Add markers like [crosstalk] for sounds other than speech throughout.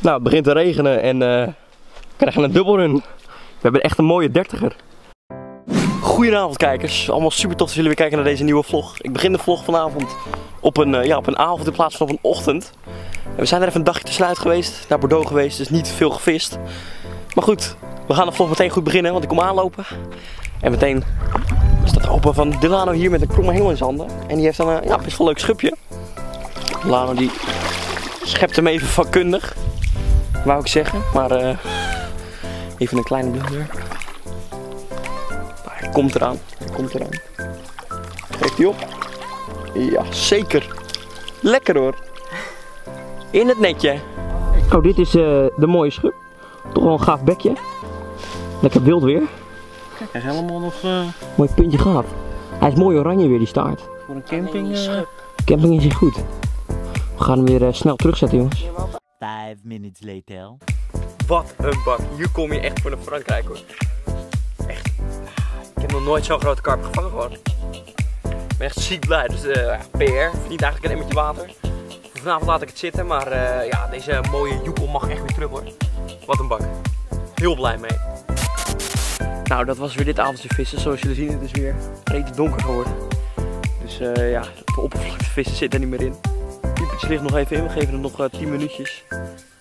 Nou, het begint te regenen en eh, we krijgen een dubbelrun. We hebben echt een mooie dertiger. Goedenavond kijkers, allemaal super tof dat jullie weer kijken naar deze nieuwe vlog. Ik begin de vlog vanavond op een, eh, ja, op een avond in plaats van op een ochtend. En we zijn er even een dagje tussenuit geweest, naar Bordeaux geweest, dus niet veel gevist. Maar goed, we gaan de vlog meteen goed beginnen, want ik kom aanlopen. En meteen staat er open van Delano hier met een kromme hengel in zijn handen. En die heeft dan een ja, best wel leuk schubje. Delano die schept hem even vakkundig, wou ik zeggen. Maar eh, even een kleine blunder. Nou, hij komt eraan, hij komt eraan. Trekt hij op? Ja, zeker. Lekker hoor. In het netje. Oh, dit is eh, de mooie schub. Toch wel een gaaf bekje. Lekker wild weer. Kijk, hij is helemaal nog eh, Mooi puntje gaaf. Hij is mooi oranje weer, die staart. voor een camping. eh, Camping is hier goed. We gaan hem weer snel terugzetten, jongens. Five minutes later. Wat een bak. Hier kom je echt voor naar Frankrijk hoor. Echt. Ik heb nog nooit zo'n grote karp gevangen gewoon. Ik ben echt ziek blij. Dus eh, PR verdient eigenlijk een emmertje water. Vanavond laat ik het zitten, maar eh, ja, deze mooie joekel mag echt weer terug hoor. Wat een bak. Heel blij mee. Nou, dat was weer dit avondje vissen. Zoals jullie zien, het is weer redelijk donker geworden. Dus eh, ja, de oppervlakte vissen zit er niet meer in. Piepertje ligt nog even in. We geven hem nog eh, 10 minuutjes.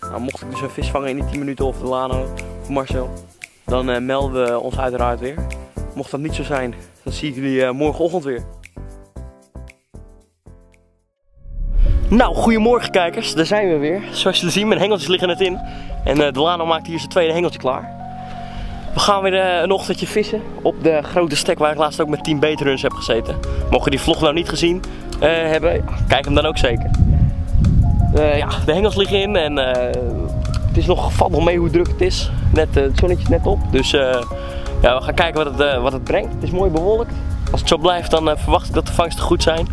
Nou, mocht ik dus een vis vangen in die 10 minuten of de Lano of Marcel, dan eh, melden we ons uiteraard weer. Mocht dat niet zo zijn, dan zie ik jullie eh, morgenochtend weer. Nou, goedemorgen kijkers, daar zijn we weer. Zoals jullie zien, mijn hengeltjes liggen net in. En de Lano maakt hier zijn tweede hengeltje klaar. We gaan weer een ochtendje vissen op de grote stek waar ik laatst ook met 10 beterruns heb gezeten. Mocht je die vlog nou niet gezien hebben, kijk hem dan ook zeker. Eh, ja, de hengels liggen in en eh, het is nog, valt nog mee hoe druk het is. Net, eh, het zonnetje is net op, dus ja, we gaan kijken wat het, wat het brengt. Het is mooi bewolkt. Als het zo blijft, dan verwacht ik dat de vangsten goed zijn.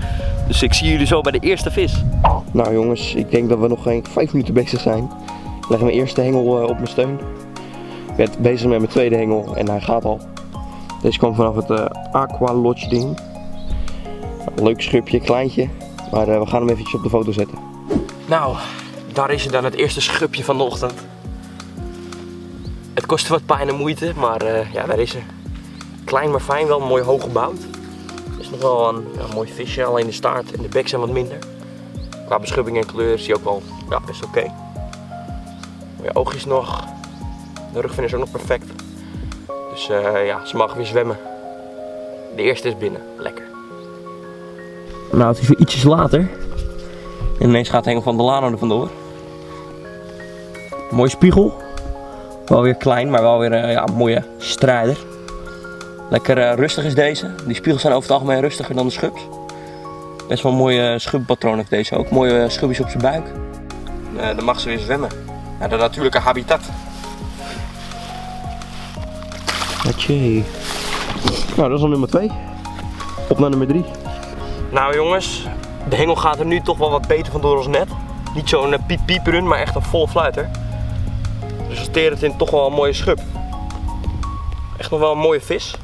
Dus ik zie jullie zo bij de eerste vis. Nou jongens, ik denk dat we nog geen 5 minuten bezig zijn. Ik leg mijn eerste hengel op mijn steun. Ik ben bezig met mijn tweede hengel en hij gaat al. Deze kwam vanaf het Aqua Lodge ding. Leuk schubje, kleintje. Maar we gaan hem eventjes op de foto zetten. Nou, daar is het dan het eerste schubje van de ochtend. Het kostte wat pijn en moeite, maar eh, ja, daar is hij. Klein maar fijn, wel mooi hoog gebouwd. Is nog wel een ja, mooi visje, alleen de staart en de bek zijn wat minder. Qua beschubbing en kleur is hij ook wel ja, best oké. Mooie oogjes nog. De rugvin is ook nog perfect. Dus eh, ja, ze mag weer zwemmen. De eerste is binnen, lekker. Nou, het is weer ietsjes later. En ineens gaat Hengel van Delano er vandoor. Mooie spiegel. Wel weer klein, maar wel weer eh, ja, een mooie strijder. Lekker eh, rustig is deze. Die spiegels zijn over het algemeen rustiger dan de schubs. Best wel een mooie schubpatroon heeft deze ook. Mooie schubjes op zijn buik. dan mag ze weer zwemmen. Naar de natuurlijke habitat. Hatje. Nou, dat is al nummer 2. Op naar nummer 3. Nou jongens, de hengel gaat er nu toch wel wat beter vandoor als net. Niet zo'n uh, piep piep run, maar echt een volle fluiter. Resulteert in toch wel een mooie schub. Echt nog wel een mooie vis.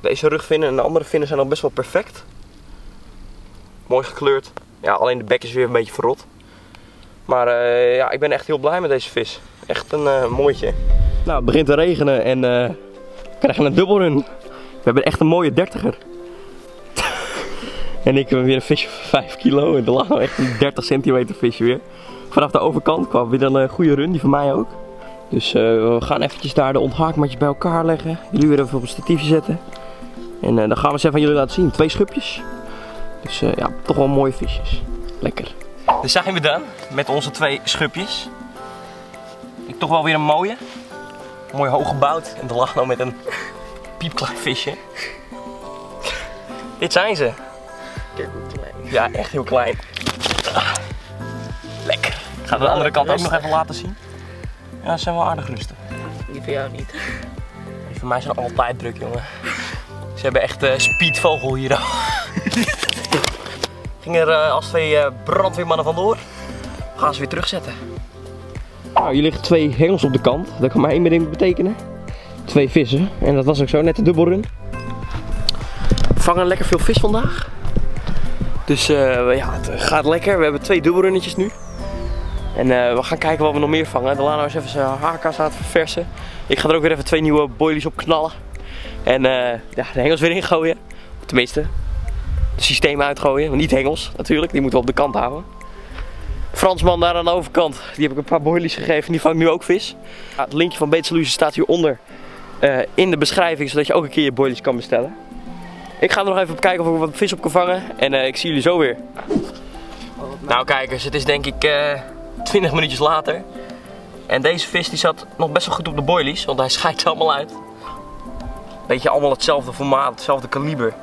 Deze rugvinnen en de andere vinnen zijn al best wel perfect. Mooi gekleurd. Ja, alleen de bek is weer een beetje verrot. Maar uh, ja, ik ben echt heel blij met deze vis. Echt een uh, mooitje. Nou, het begint te regenen en we krijgen een dubbelrun. We hebben echt een mooie dertiger. En ik heb weer een visje van 5 kilo. En de lag echt een 30 centimeter visje weer. Vanaf de overkant kwam weer een goede run, die van mij ook. Dus uh, we gaan eventjes daar de onthaakmatjes bij elkaar leggen. Jullie weer even op een statiefje zetten. En uh, dan gaan we ze even jullie laten zien. Twee schubjes. Dus ja, toch wel mooie visjes. Lekker. Dus zijn we dan met onze twee schubjes. Ik toch wel weer een mooie. Mooi hoog gebouwd. En de lag nou met een piepklein visje. Dit zijn ze. Kijk klein. Ja, echt heel klein. Ah, lekker. Ik ga de andere kant ook nog even laten zien. Ja, ze zijn wel aardig rustig. Die van jou niet. Die van mij zijn altijd druk, jongen. Ze hebben echt uh, speedvogel hier. Ging er uh, als twee uh, brandweermannen vandoor. Gaan ze weer terugzetten. Nou, hier liggen twee hengels op de kant. Dat kan maar één ding betekenen. Twee vissen. En dat was ook zo, net de dubbelrun. We vangen lekker veel vis vandaag. Dus uh, ja, het gaat lekker. We hebben twee dubbelrunnetjes nu. En eh, we gaan kijken wat we nog meer vangen. De Lano is even zijn hakas aan het verversen. Ik ga er ook weer even twee nieuwe boilies op knallen. En eh, ja, de hengels weer ingooien. Tenminste, het systeem uitgooien. Maar niet hengels natuurlijk, die moeten we op de kant houden. Fransman daar aan de overkant, die heb ik een paar boilies gegeven. Die vangt nu ook vis. Ja, het linkje van Beetseluze staat hieronder eh in de beschrijving, zodat je ook een keer je boilies kan bestellen. Ik ga er nog even op kijken of ik wat vis op kan vangen. En eh, ik zie jullie zo weer. Nou kijkers, het is denk ik eh 20 minuutjes later. En deze vis die zat nog best wel goed op de boilies, want hij [laughs] scheidt allemaal uit. Beetje allemaal hetzelfde formaat, hetzelfde kaliber.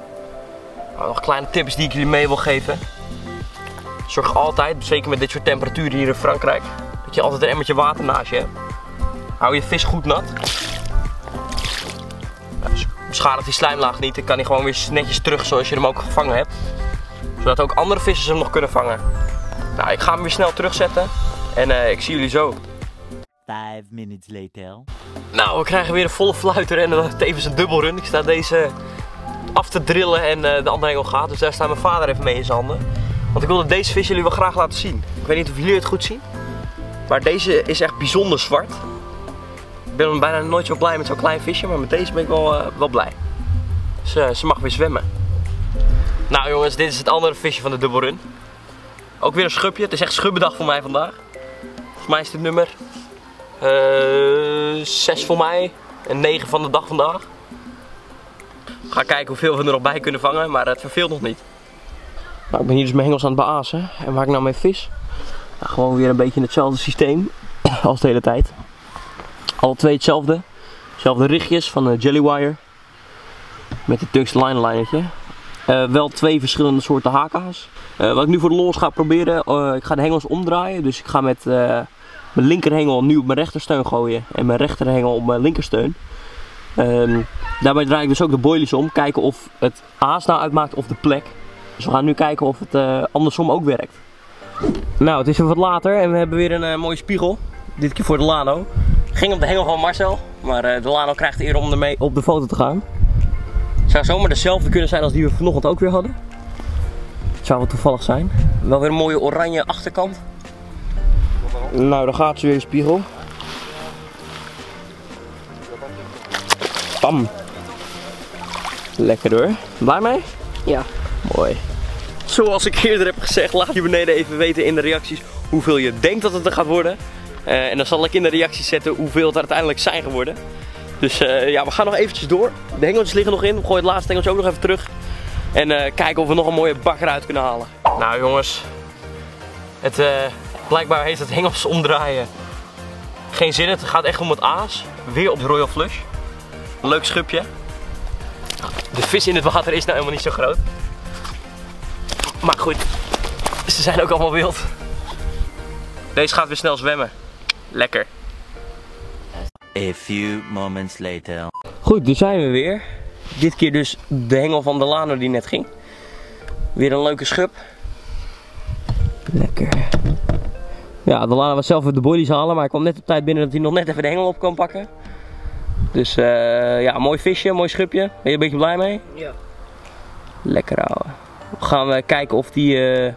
Nou, nog kleine tips die ik jullie mee wil geven. Zorg altijd, zeker met dit soort temperaturen hier in Frankrijk, dat je altijd een emmertje water naast je hebt. Hou je vis goed nat. Beschadigt die slijmlaag niet, dan kan hij gewoon weer netjes terug zoals je hem ook gevangen hebt. Zodat ook andere vissers hem nog kunnen vangen. Nou, ik ga hem weer snel terugzetten. En eh, ik zie jullie zo. Five minutes later. Nou, we krijgen weer een volle fluiter en uh, tevens een dubbelrun. Ik sta deze af te drillen en uh, de andere hengel gaat. Dus daar staat mijn vader even mee in zijn handen. Want ik wilde deze vis jullie wel graag laten zien. Ik weet niet of jullie het goed zien. Maar deze is echt bijzonder zwart. Ben bijna nooit zo blij met zo'n klein visje. Maar met deze ben ik wel, uh, wel blij. Dus ze mag weer zwemmen. Nou jongens, dit is het andere visje van de dubbelrun. Ook weer een schubje. Het is echt schubbedag voor mij vandaag. Volgens mij is dit nummer uh, 6 voor mij en 9 van de dag vandaag. Ga kijken hoeveel we er nog bij kunnen vangen, maar het verveelt nog niet. Nou, ik ben hier dus mijn hengels aan het beazen. En waar ik nou mee vis? Nou, gewoon weer een beetje in hetzelfde systeem [clears throat] als de hele tijd. Alle twee hetzelfde. Hetzelfde richtjes van de Jellywire. Met het tungsten line. Uh, wel twee verschillende soorten haka's. Uh, wat ik nu voor de los ga proberen, ik ga de hengels omdraaien. Dus ik ga met mijn linkerhengel nu op mijn rechtersteun gooien en mijn rechterhengel op mijn linkersteun. Um, daarbij draai ik dus ook de boilies om, kijken of het haas nou uitmaakt of de plek. Dus we gaan nu kijken of het andersom ook werkt. Nou, het is weer wat later en we hebben weer een mooie spiegel. Dit keer voor de Lano. Ging op de hengel van Marcel, maar de Lano krijgt de eer om ermee op de foto te gaan. Het zou zomaar dezelfde kunnen zijn als die we vanochtend ook weer hadden. Het zou wel toevallig zijn. Wel weer een mooie oranje achterkant. Nou, daar gaat ze weer, spiegel. Pam. Lekker hoor. Blij mee? Ja. Mooi. Zoals ik eerder heb gezegd, laat je beneden even weten in de reacties hoeveel je denkt dat het er gaat worden. Uh, en dan zal ik in de reacties zetten hoeveel het uiteindelijk zijn geworden. Dus uh, ja, we gaan nog eventjes door. De hengeltjes liggen nog in. We gooien het laatste hengeltje ook nog even terug. En uh, kijken of we nog een mooie bakker uit kunnen halen. Nou jongens, het, blijkbaar heeft het hengels omdraaien geen zin. Het gaat echt om het aas. Weer op de Royal Flush. Leuk schubje. De vis in het water is nou helemaal niet zo groot. Maar goed, ze zijn ook allemaal wild. Deze gaat weer snel zwemmen. Lekker. A few moments later. Goed, nu zijn we weer. Dit keer dus de hengel van de Lano die net ging. Weer een leuke schub. Lekker. Ja, de Lano was zelf de boilies halen, maar hij kwam net op tijd binnen dat hij nog net even de hengel op kon pakken. Dus uh, ja, mooi visje, mooi schubje. Ben je een beetje blij mee? Ja. Lekker ouwe. We gaan we kijken of die uh,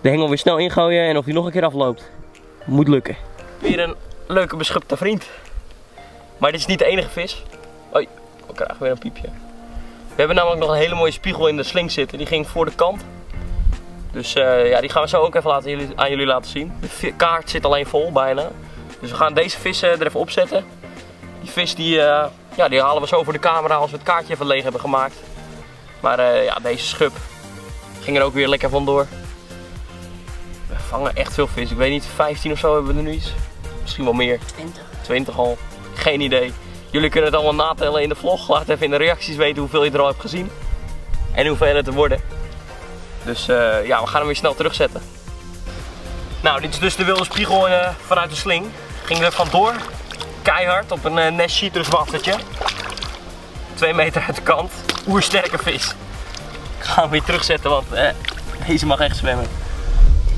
de hengel weer snel ingooien en of die nog een keer afloopt. Moet lukken. Weer een leuke beschupte vriend. Maar dit is niet de enige vis. Oei, we krijgen weer een piepje. We hebben namelijk nog een hele mooie spiegel in de sling zitten. Die ging voor de kant. Dus uh, ja, die gaan we zo ook even laten, aan jullie laten zien. De kaart zit alleen vol bijna. Dus we gaan deze vissen er even opzetten. Die vis die, uh, ja, die halen we zo voor de camera als we het kaartje even leeg hebben gemaakt. Maar ja, deze schub ging er ook weer lekker vandoor. Vangen echt veel vis. Ik weet niet, 15 of zo hebben we er nu iets. Misschien wel meer. 20. 20 al. Geen idee. Jullie kunnen het allemaal natellen in de vlog. Laat even in de reacties weten hoeveel je er al hebt gezien. En hoeveel het er worden. Dus uh, ja, we gaan hem weer snel terugzetten. Nou, dit is dus de wilde spiegel uh, vanuit de sling. Ging er vandoor. Keihard op een uh, Nest Citrus waftertje. 2 meter uit de kant. Oersterke vis. Ik ga hem weer terugzetten, want deze mag echt zwemmen.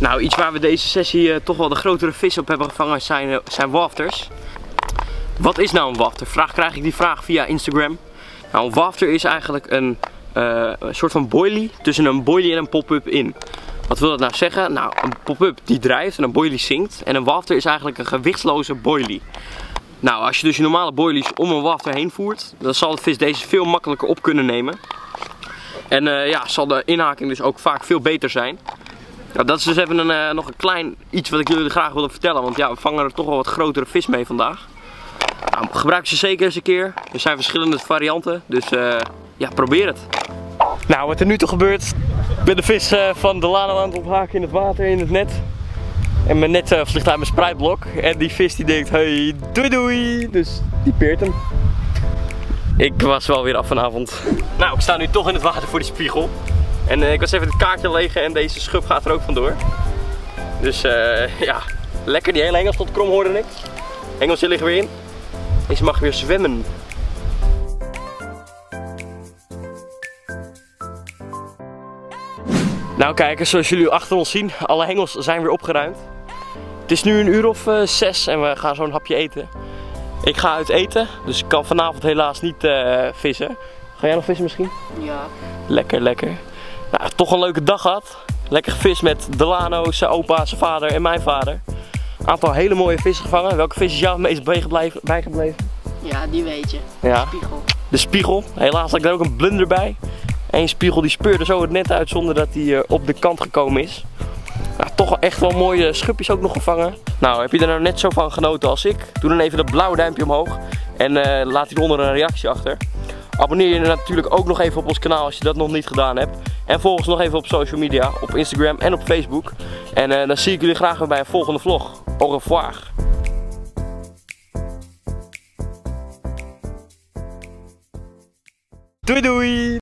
Nou, iets waar we deze sessie toch wel de grotere vis op hebben gevangen zijn, zijn wafters. Wat is nou een wafter? Vraag krijg ik die vraag via Instagram. Nou, een wafter is eigenlijk een, uh, een soort van boilie tussen een boilie en een pop-up in. Wat wil dat nou zeggen? Nou, een pop-up die drijft en een boilie zinkt. En een wafter is eigenlijk een gewichtsloze boilie. Nou, als je dus je normale boilies om een wafter heen voert, dan zal de vis deze veel makkelijker op kunnen nemen. En eh, ja, zal de inhaking dus ook vaak veel beter zijn. Nou, dat is dus even een, eh, nog een klein iets wat ik jullie graag wilde vertellen. Want ja, we vangen er toch wel wat grotere vis mee vandaag. Nou, gebruik ze zeker eens een keer. Er zijn verschillende varianten, dus eh, ja, probeer het. Nou, wat er nu toch gebeurt. Ik ben de vis eh, van Delano aan het ophaken in het water, in het net. En mijn net eh, vliegt uit mijn spruitblok. En die vis die denkt, hey, doei doei. Dus die peert hem. Ik was wel weer af vanavond. Nou, ik sta nu toch in het water voor die spiegel. En eh, ik was even het kaartje legen en deze schub gaat er ook vandoor. Dus eh, [laughs] ja, lekker. Die hele hengel stond krom hoorde ik. Hengels liggen weer in. Deze mag weer zwemmen. Nou kijkers, zoals jullie achter ons zien, alle hengels zijn weer opgeruimd. Het is nu een uur of eh, zes en we gaan zo'n hapje eten. Ik ga uit eten, dus ik kan vanavond helaas niet vissen. Ga jij nog vissen misschien? Ja. Lekker, lekker. Nou, toch een leuke dag gehad. Lekker gevist met Delano, zijn opa, zijn vader en mijn vader. Aantal hele mooie vissen gevangen. Welke vis is jou het meest bijgebleven? bijgebleven? Ja, die weet je. Ja, Spiegel. de spiegel. Helaas had ik daar ook een blunder bij. Eén spiegel die speurde zo het net uit zonder dat hij eh, op de kant gekomen is. Nou, toch echt wel mooie schupjes ook nog gevangen. Nou, heb je er nou net zo van genoten als ik? Doe dan even dat blauwe duimpje omhoog. En eh, laat hieronder een reactie achter. Abonneer je natuurlijk ook nog even op ons kanaal als je dat nog niet gedaan hebt. En volg ons nog even op social media, op Instagram en op Facebook. En eh, dan zie ik jullie graag weer bij een volgende vlog. Au revoir. Doei doei!